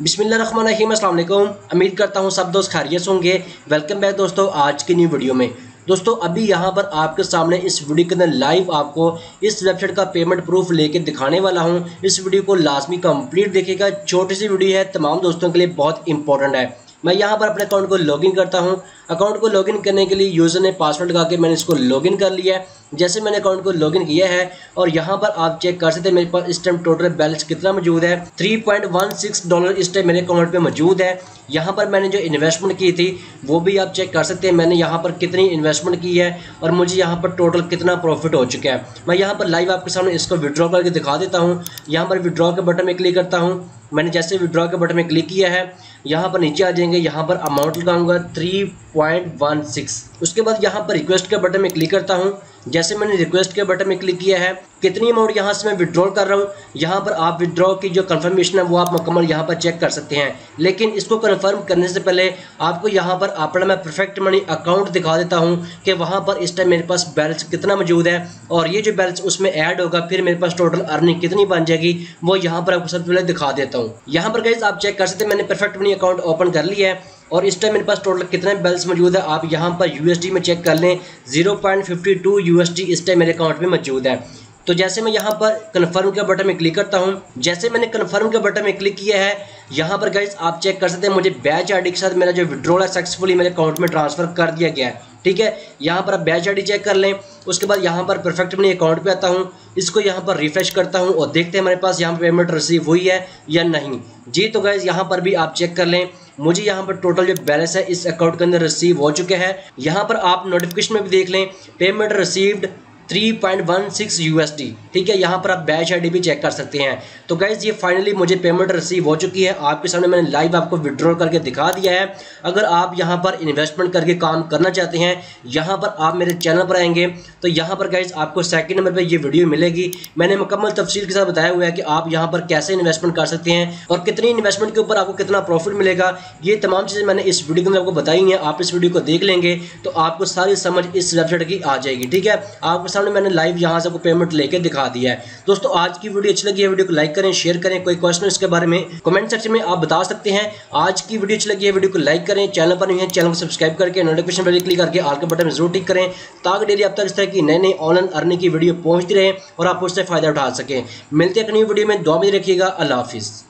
बिस्मिल्लाहिर्रहमानिर्रहीम रखीम अल्लाम उम्मीद करता हूँ सब दोस्त खैरियत होंगे। वेलकम बैक दोस्तों आज की न्यू वीडियो में। दोस्तों, अभी यहाँ पर आपके सामने इस वीडियो के अंदर लाइव आपको इस वेबसाइट का पेमेंट प्रूफ लेके दिखाने वाला हूँ। इस वीडियो को लाजमी कंप्लीट देखेगा छोटी सी वीडियो है, तमाम दोस्तों के लिए बहुत इंपॉर्टेंट है। मैं यहाँ पर अपने अकाउंट को लॉगिन करता हूँ। अकाउंट को लॉगिन करने के लिए यूज़र ने पासवर्ड लगा के मैंने इसको लॉगिन कर लिया है। जैसे मैंने अकाउंट को लॉगिन किया है और यहाँ पर आप चेक कर सकते हैं मेरे पास इस टाइम टोटल बैलेंस कितना मौजूद है। 3.16 डॉलर इस टाइम मेरे अकाउंट पे मौजूद है। यहाँ पर मैंने जो इन्वेस्टमेंट की थी, वो भी आप चेक कर सकते हैं। मैंने यहाँ पर कितनी इन्वेस्टमेंट की है और मुझे यहाँ पर टोटल कितना प्रॉफिट हो चुका है। मैं यहाँ पर लाइव आपके सामने इसको विड्रॉ करके दिखा देता हूँ। यहाँ पर विड्रॉ के बटन में क्लिक करता हूँ। मैंने जैसे विड्रॉ के बटन में क्लिक किया है यहाँ पर नीचे आ जाएँगे यहाँ पर अमाउंट लगाऊँगा थ्री पॉइंट वन सिक्स उसके बाद यहाँ पर रिक्वेस्ट के बटन में क्लिक करता हूँ। जैसे मैंने रिक्वेस्ट के बटन में क्लिक किया है, कितनी अमाउंट यहाँ से मैं विड्रॉल कर रहा हूँ, यहाँ पर आप विड्रॉ की जो कंफर्मेशन है वो आप मुकम्मल यहाँ पर चेक कर सकते हैं। लेकिन इसको कंफर्म करने से पहले आपको यहाँ पर अपना मैं परफेक्ट मनी अकाउंट दिखा देता हूँ कि वहाँ पर इस टाइम मेरे पास बैलेंस कितना मौजूद है। और ये जो बैलेंस उसमें ऐड होगा, फिर मेरे पास टोटल अर्निंग कितनी बन जाएगी, वो यहाँ पर आपको सबसे पहले दिखा देता हूँ। यहाँ पर गई आप चेक कर सकते हैं, मैंने परफेक्ट मनी अकाउंट ओपन कर लिया है। और इस टाइम मेरे पास टोटल कितने बैलेंस मौजूद है, आप यहाँ पर यूएसडी में चेक कर लें। ज़ीरो पॉइंट फिफ्टी टू इस टाइम मेरे अकाउंट में मौजूद है। तो जैसे मैं यहाँ पर कन्फर्म के बटन में क्लिक करता हूँ, जैसे मैंने कन्फर्म के बटन में क्लिक किया है, यहाँ पर गाइज़ आप चेक कर सकते हैं, मुझे बैच आईडी के साथ मेरा जो विड्रॉल है सक्सेसफुली मेरे अकाउंट में ट्रांसफ़र कर दिया गया है। ठीक है? यहाँ पर आप बैच आईडी चेक कर लें, उसके बाद यहाँ पर परफेक्ट अपने अकाउंट पे आता हूँ, इसको यहाँ पर रिफ्रेश करता हूँ और देखते हैं हमारे पास यहाँ पर पेमेंट रिसीव हुई है या नहीं। जी तो गैस यहाँ पर भी आप चेक कर लें। मुझे यहाँ पर टोटल जो बैलेंस है, इस अकाउंट के अंदर रिसीव हो चुके हैं। यहाँ पर आप नोटिफिकेशन में भी देख लें पेमेंट रिसीव्ड 3.16 यूएसडी ठीक है, यहाँ पर आप बैच आईडी भी चेक कर सकते हैं। तो गैस ये फाइनली मुझे पेमेंट रिसीव हो चुकी है। आपके सामने मैंने लाइव आपको विड्रॉल करके दिखा दिया है। अगर आप यहाँ पर इन्वेस्टमेंट करके काम करना चाहते हैं, यहाँ पर आप मेरे चैनल पर आएँगे तो यहाँ पर गैस आपको सेकंड नंबर पर ये वीडियो मिलेगी। मैंने मुकम्मल तफसील के साथ बताया हुआ है कि आप यहाँ पर कैसे इन्वेस्टमेंट कर सकते हैं और कितनी इन्वेस्टमेंट के ऊपर आपको कितना प्रॉफिट मिलेगा। ये तमाम चीज़ें मैंने इस वीडियो के अंदर आपको बताई हैं। आप इस वीडियो को देख लेंगे तो आपको सारी समझ इस वेबसाइट की आ जाएगी। ठीक है? आपके सामने मैंने लाइव यहाँ से पेमेंट लेके दिखा दिया है। दोस्तों, आज की वीडियो अच्छी लगी है, वीडियो को लाइक करें शेयर करें, कोई क्वेश्चन इसके बारे में कमेंट सेक्शन में आप बता सकते हैं। आज की वीडियो अच्छी लगी है, वीडियो को लाइक करें चैनल पर नहीं है चैनल को सब्सक्राइब करके नोटिफिकेशन पर क्लिक करके आल के बटन ज़रूर टिक करें, ताकि डेली अब तक इस तरह की नए नए ऑनलाइन अर्निंग की वीडियो पहुँचती रहे और आप उससे फ़ायदा उठा सकें। मिलते हैं एक वीडियो में, दो बजे रखिएगा, अल्लाह हाफिज़।